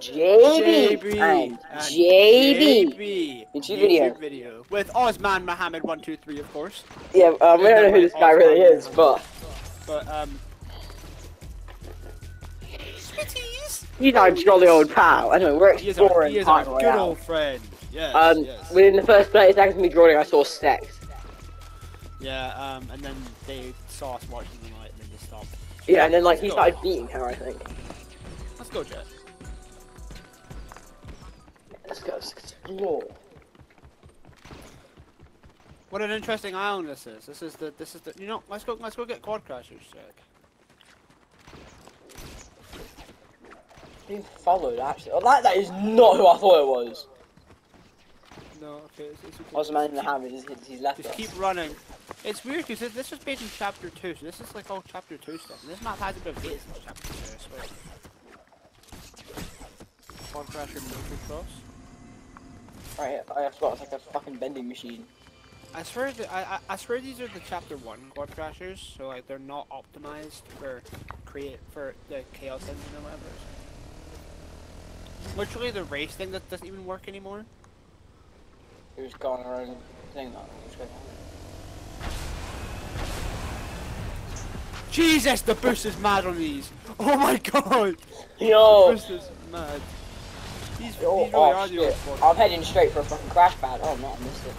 JB, JB JB. JB YouTube video. video with Osman Mohammed one two three of course. Yeah, um, we don't know who this guy really is, but But um. He's our jolly old pal. Anyway, we're He is our, exploring he is our good old friend. Yes. Um, yes. within the first 30 seconds of me drawing, I saw Stex. Yeah. Um, and then they saw us watching the night and then they stopped. Yeah, and then like he started beating her, I think. Let's go, Jet. Let's go explore. What an interesting island this is. This is the this is the you know let's go let's go get quad crashers, Jack. Being followed, actually. Oh, that, that is not who I thought it was. No, okay. It's, it's okay. Osman Just Mohammed, he's, he's left Just us. keep running. It's weird because this was made in chapter two, so this is like all chapter two stuff. And this map hasn't been updated since chapter two. I swear. Quad crasher military cross. Here, I forgot it's like a fucking bending machine. I swear that I, I I swear these are the chapter one quad crashers, so like they're not optimized for create for the chaos engine or whatever. Literally the race thing that doesn't even work anymore. Who's gone around thing that going? Jesus, the boost is mad on these. Oh my god, the Yo! boost is mad. These, these Oh, really oh are the old shit. quad. I'm heading straight for a fucking crash pad. Oh no, I missed it.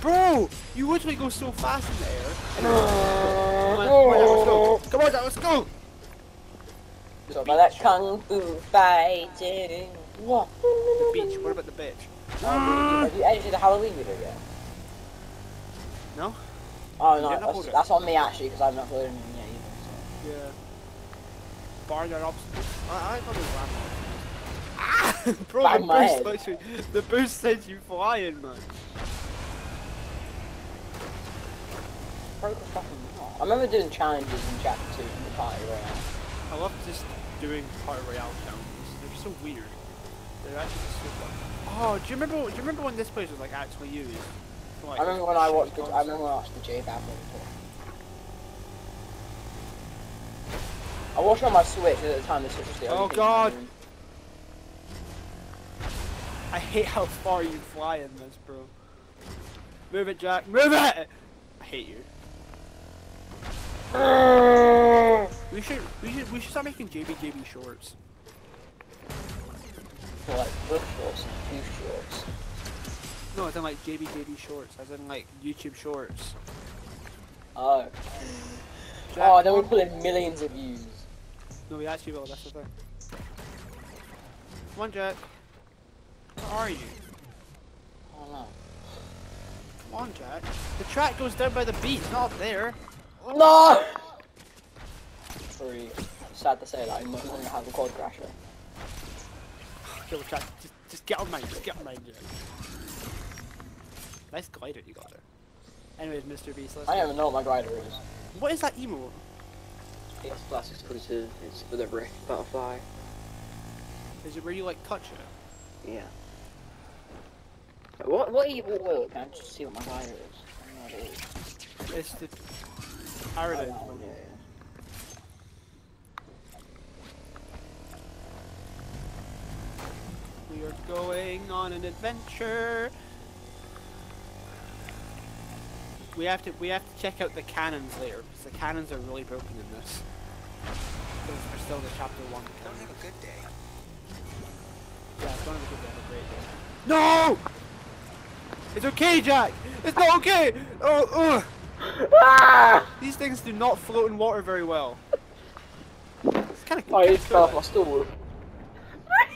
Bro, you literally go so fast in the air. Come on, come on, let's go. Come on, let's go. So by that kung fu fighting. What? The beach. What about the beach? Have you edited the Halloween video yet? No. Oh no, that's, that's on me actually because I haven't uploaded it yet either. Yeah. Barnyard obstacles. I, I thought it was. Ah! Bro, Bang the boost literally, the boost sends you flying, man. Broke the fucking heart. I remember doing challenges in chapter two in the party royale. I love just doing Party Royale challenges. They're so weird. They're actually so fun. Oh, do you remember? Do you remember when this place was like actually used? Like, I remember when I watched the. I remember when I watched the J Bad before. I watched it on my Switch at the time. The Switch was the only Oh, thing God. I hate how far you fly in this, bro. Move it, Jack. Move it! I hate you. We should, we should, we should start making JBJB shorts. For like book shorts and youth shorts. No, as in like JBJB shorts, as in like YouTube shorts. Oh. Jack, Oh, then we come pull in millions of views. No, we actually will, that's the thing. Come on, Jack. Where are you? Oh no. Come on, Jack. The track goes down by the beach, not up there. No! Sorry. Sad to say that I'm not going to have a quad crasher. Well, Jack, just, just get on mine, just get on mine, Jack. Nice glider you got there. Anyways, Mr. Beast, let's I don't even know what my glider is. What is that emo? It's plus exclusive. It's for the Rift Butterfly. Is it where you like touch it? Yeah. What? What? Evil world? Can I just see what my glider is? I don't know what it is. It's the Oh, Paradise that one, one. yeah, yeah. We are going on an adventure. We have to we have to check out the cannons later because the cannons are really broken in this. Those are still the chapter one Don't cannons. have a good day. Yeah, it's one of the good have a great day. No! It's okay, Jack. It's not okay. Oh, ugh. Ah! These things do not float in water very well. It's kind of Oh, he fell off my stool.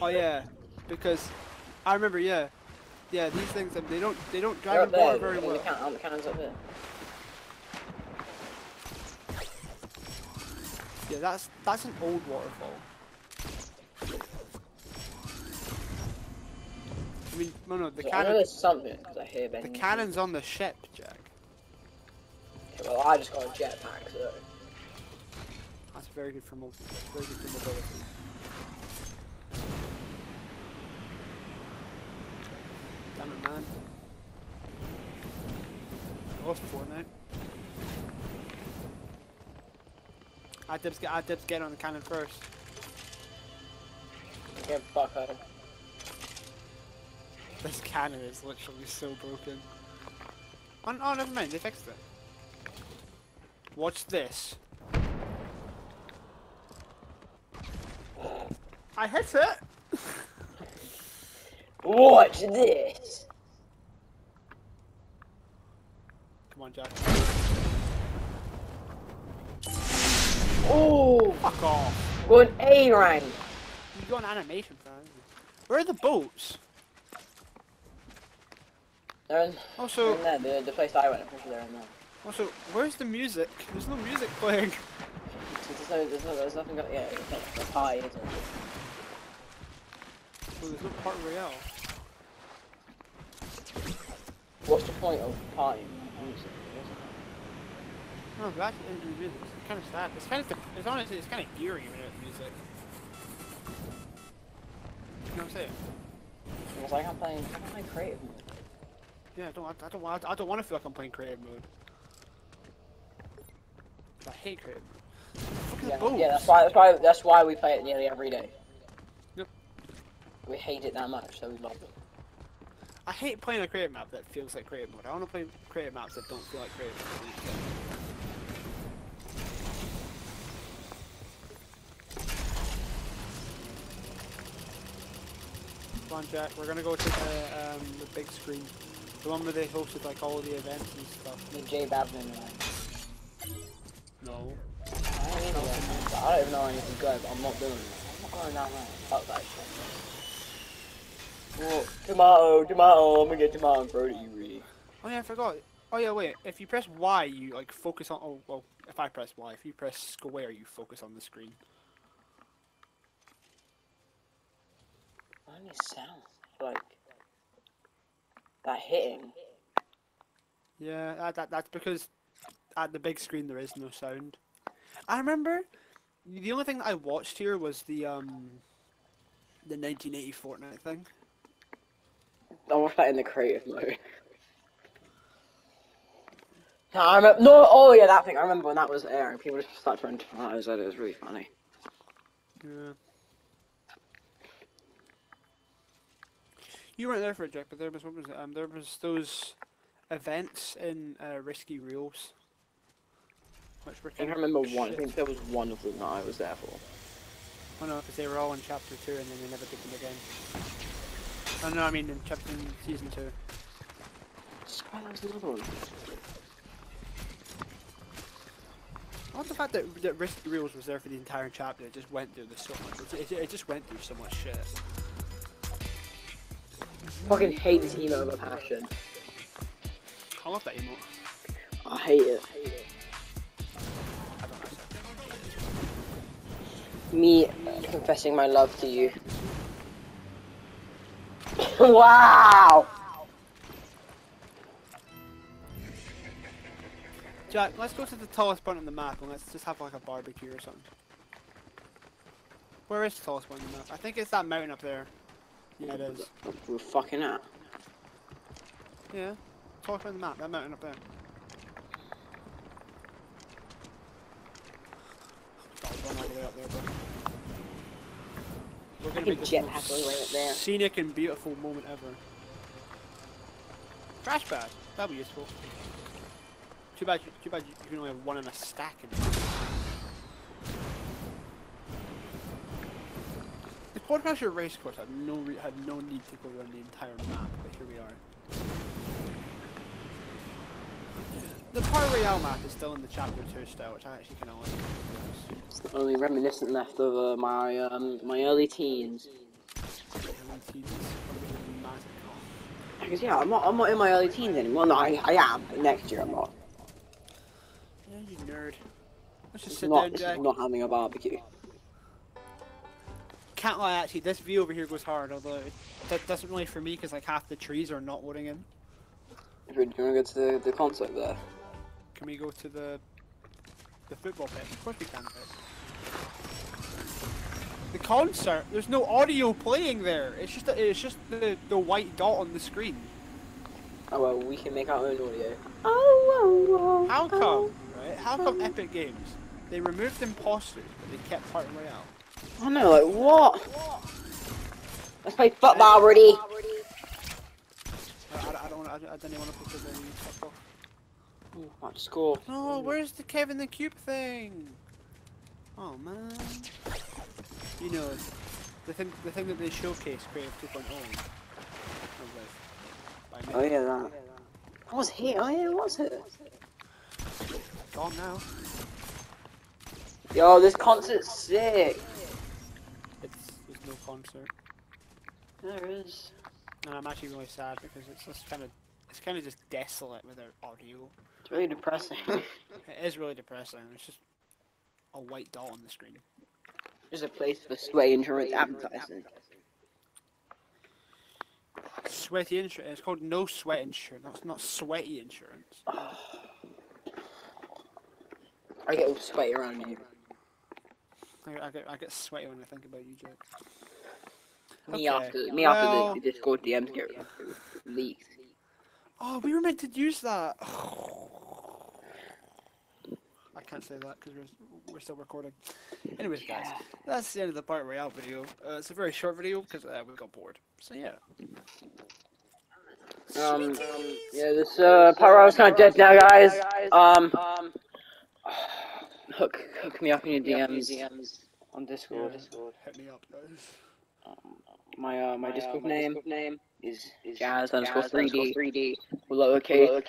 Oh yeah, because I remember. Yeah, yeah. These things they don't they don't drive up in water there. very the well. can- oh, the cannon's up there. Yeah, that's that's an old waterfall. I mean, no, no. The So I know cannon, there's something because I hear the cannon's on the ship, Jack. Okay, well, I just got a jetpack, so. That's very good for That's very good for mobility. It, man. I lost now. I dibs get I dibs get on the cannon first. Get fuck out. This cannon is literally so broken. Oh, oh never mind, they fixed it. Watch this. I hit it! Watch this. On, Jack. Oh, Fuck off. Going A rank. You got an animation for that. you? Where are the boats? They're in, Also, they're in there, the, the place I went, I'm pretty sure they're in there. also, where's the music? There's no music playing. There's, no, there's, no, there's nothing going yeah, it's not the party, is it? Oh, there's no party royale. What's the point of party Oh, but actually, it's, it's kind of sad. It's kind of, it's honestly, it's kind of eerie without the music. You know what I'm saying? It's like I'm playing, I'm playing creative mode. Yeah, I don't, I don't want, I don't want to feel like I'm playing creative mode. I hate creative mode. Yeah, yeah, that's why, that's why, that's why we play it nearly every day. Yep. We hate it that much, so we love it. I hate playing a creative map that feels like creative mode. I want to play creative maps that don't feel like creative mode. Come on, Jack. We're gonna go to the um, the big screen, the one where they hosted like all the events and stuff. The J Babin one. No. I don't, even know, I don't even know anything good, but I'm not doing it. I'm not going down there. Fuck that shit. Tomato, tomato, I'm gonna get tomato and throw it at you, really. Oh yeah, I forgot. Oh yeah, wait. If you press Y, you like focus on. Oh well, if I press Y, if you press square, you focus on the screen. Why do it sound like that hitting? Yeah, that, that that's because at the big screen there is no sound. I remember the only thing that I watched here was the um the 1980 Fortnite thing. I watched that in the creative mode. No, I remember. No, oh yeah, that thing. I remember when that was airing. People just started throwing tomatoes at it. It was really funny. Yeah. You weren't there for it, Jack, but there was what was it? Um, there was those events in uh, Risky Reels, which were I think kind I of remember one. I think there was one of them that I was there for. Oh no, because they were all in chapter two and then they never did them again. Oh no, I mean in chapter in season two. Swear there was another one. I like the fact that, that Risky Reels was there for the entire chapter. It just went through the so much. It, it, it just went through so much shit. Fucking hate this emo with a passion. I love that emote. I hate it. I don't know. Me confessing my love to you. Wow! Jack, let's go to the tallest point on the map and let's just have like a barbecue or something. Where is the tallest point on the map? I think it's that mountain up there. Yeah, it is. We're fucking at. Yeah, tallest point on the map. That mountain up there run all the way up there, buddy. We're gonna make this jet the hack all the way up there. scenic and beautiful moment ever. Trash bag. That'd be useful. Too bad. you- Too bad you can only have one in a stack. In the Quad Crasher race course had no re- had no need to go around the entire map, but here we are. The Party Royale map is still in the chapter two style, which I actually kind of like. It's the only reminiscent left of uh, my um, my early teens. Because yeah, I'm not I'm not in my early teens anymore. No, I, I am. But next year I'm not. Yeah, you nerd. Let's just sit not down, Jack. not having a barbecue. Can't lie, actually, this view over here goes hard, although it, that doesn't really for me because like half the trees are not loading in. Do you want to go to the, the concert there? Can we go to the the football pitch? Of course we can. But... The concert. There's no audio playing there. It's just a, it's just the the white dot on the screen. Oh well, we can make our own audio. Oh, oh, oh, How oh. come? Right? How come Epic Games they removed imposters but they kept Party Royale? I know, like what? Let's play football, Rudy. I, I, I don't want. I, I didn't want to put the Want to school. Oh, no, where's the Kevin the Cube thing? Oh man. You know, the thing the thing that they showcase Creative 2.0. By. Oh yeah, that. I was here. Oh yeah, it was here. Gone now. Yo, this concert's sick. It's there's no concert. There is. And I'm actually really sad because it's just kind of it's kind of just desolate without audio. It's really depressing. It is really depressing. It's just a white dot on the screen. There's a place for sway insurance advertising. Sweaty insurance. It's called no sweat insurance. That's not sweaty insurance. I get all sweaty around you. I, I get I get sweaty when I think about you, Jake. Me Okay, after me after well- the, the Discord DMs get leaked. Oh, we were meant to use that. I can't say that because we're, we're still recording. Anyways, guys, that's the end of the Battle Royale video. Uh, it's a very short video because uh, we got bored. So yeah. Um, yeah, this uh, Pyro's kind of dead now, guys. Um, hook hook me up in your DMs on Discord. Hit me up, guys. My uh, my Discord name is is Jazz underscore 3D with lowercase